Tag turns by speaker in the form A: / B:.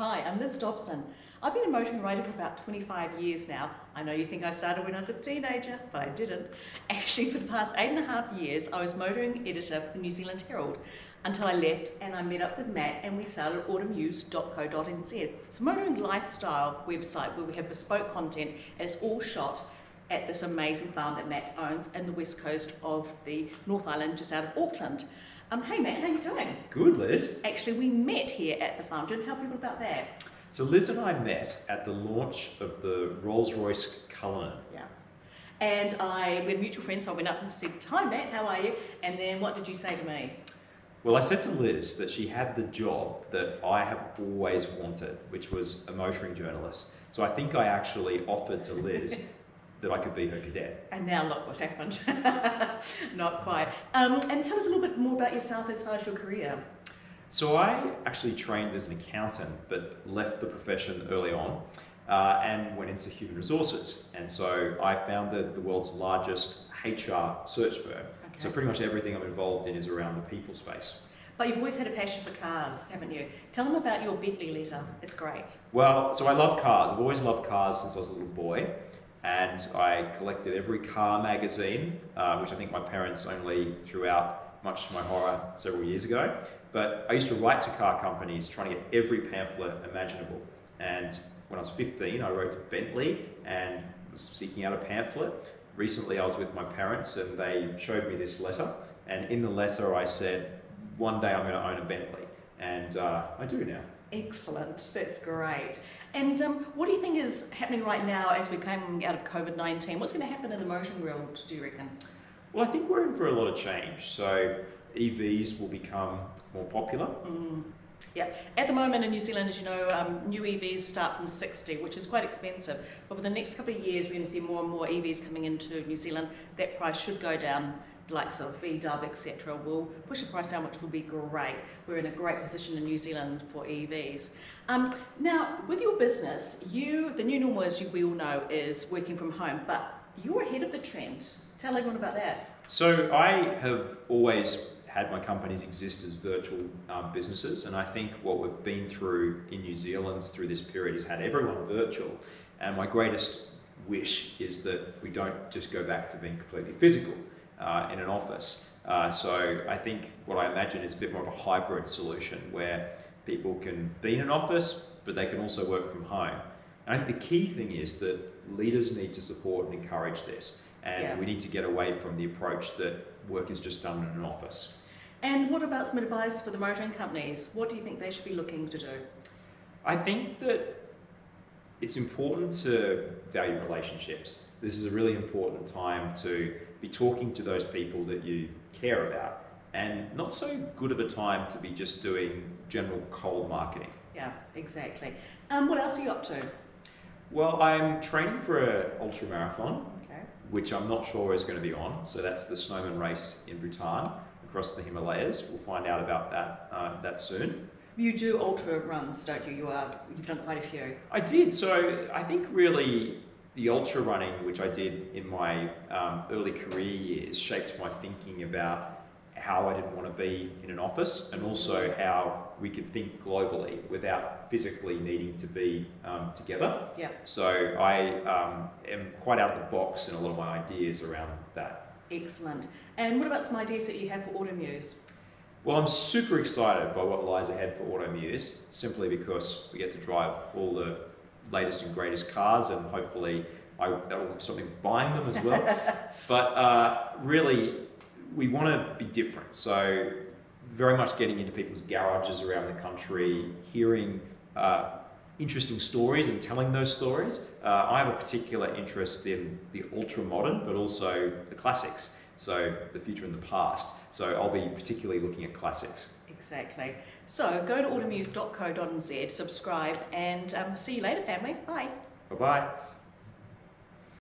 A: Hi, I'm Liz Dobson. I've been a motoring writer for about 25 years now. I know you think I started when I was a teenager, but I didn't. Actually, for the past eight and a half years, I was motoring editor for the New Zealand Herald until I left and I met up with Matt and we started automuse.co.nz. It's a motoring lifestyle website where we have bespoke content and it's all shot at this amazing farm that Matt owns in the west coast of the North Island, just out of Auckland. Um, hey Matt, how you doing?
B: Good, Liz.
A: Actually, we met here at the farm. Do you want to tell people about that?
B: So Liz and I met at the launch of the Rolls-Royce Cullinan.
A: Yeah. And I, we had mutual friends, so I went up and said, Hi Matt, how are you? And then what did you say to me?
B: Well, I said to Liz that she had the job that I have always wanted, which was a motoring journalist. So I think I actually offered to Liz that I could be her cadet.
A: And now look what happened. Not quite. Um, and tell us a little bit more about yourself as far as your career.
B: So I actually trained as an accountant, but left the profession early on uh, and went into human resources. And so I founded the world's largest HR search firm. Okay. So pretty much everything I'm involved in is around the people space.
A: But you've always had a passion for cars, haven't you? Tell them about your Bentley letter. It's great.
B: Well, so I love cars. I've always loved cars since I was a little boy. And I collected every car magazine, uh, which I think my parents only threw out, much to my horror, several years ago. But I used to write to car companies trying to get every pamphlet imaginable. And when I was 15, I wrote to Bentley and was seeking out a pamphlet. Recently, I was with my parents and they showed me this letter. And in the letter, I said, one day I'm going to own a Bentley. And uh, I do now.
A: Excellent, that's great. And um, what do you think is happening right now as we're coming out of COVID 19? What's going to happen in the motoring world, do you reckon?
B: Well, I think we're in for a lot of change. So EVs will become more popular.
A: Mm. Yeah, at the moment in New Zealand, as you know, um, new EVs start from 60, which is quite expensive. But for the next couple of years, we're going to see more and more EVs coming into New Zealand. That price should go down, like sort of VW, etc. will push the price down, which will be great. We're in a great position in New Zealand for EVs. Um, now, with your business, you the new normal, as you we all know, is working from home, but you're ahead of the trend. Tell everyone about that.
B: So I have always had my companies exist as virtual um, businesses. And I think what we've been through in New Zealand through this period has had everyone virtual. And my greatest wish is that we don't just go back to being completely physical uh, in an office. Uh, so I think what I imagine is a bit more of a hybrid solution where people can be in an office, but they can also work from home. And I think the key thing is that leaders need to support and encourage this. And yeah. we need to get away from the approach that work is just done in an office.
A: And what about some advice for the motoring companies? What do you think they should be looking to do?
B: I think that it's important to value relationships. This is a really important time to be talking to those people that you care about and not so good of a time to be just doing general cold marketing.
A: Yeah, exactly. Um, what else are you up to?
B: Well, I'm training for an ultra marathon, okay. which I'm not sure is going to be on. So that's the snowman race in Bhutan across the Himalayas. We'll find out about that uh, that soon.
A: You do ultra runs, don't you? You are you've done quite a few.
B: I did. So I think really the ultra running, which I did in my um, early career years, shaped my thinking about how I didn't want to be in an office and also how we could think globally without physically needing to be um, together.
A: Yeah.
B: So I um, am quite out of the box in a lot of my ideas around that.
A: Excellent. And what about some ideas that you have for AutoMuse?
B: Well, I'm super excited by what lies ahead for AutoMuse, simply because we get to drive all the latest and greatest cars, and hopefully I, that will stop me buying them as well. but uh, really, we want to be different. So, very much getting into people's garages around the country, hearing uh, interesting stories and telling those stories. Uh, I have a particular interest in the ultra modern, but also the classics. So the future and the past. So I'll be particularly looking at classics.
A: Exactly. So go to automuse.co.nz, subscribe, and um, see you later, family. Bye.
B: Bye bye.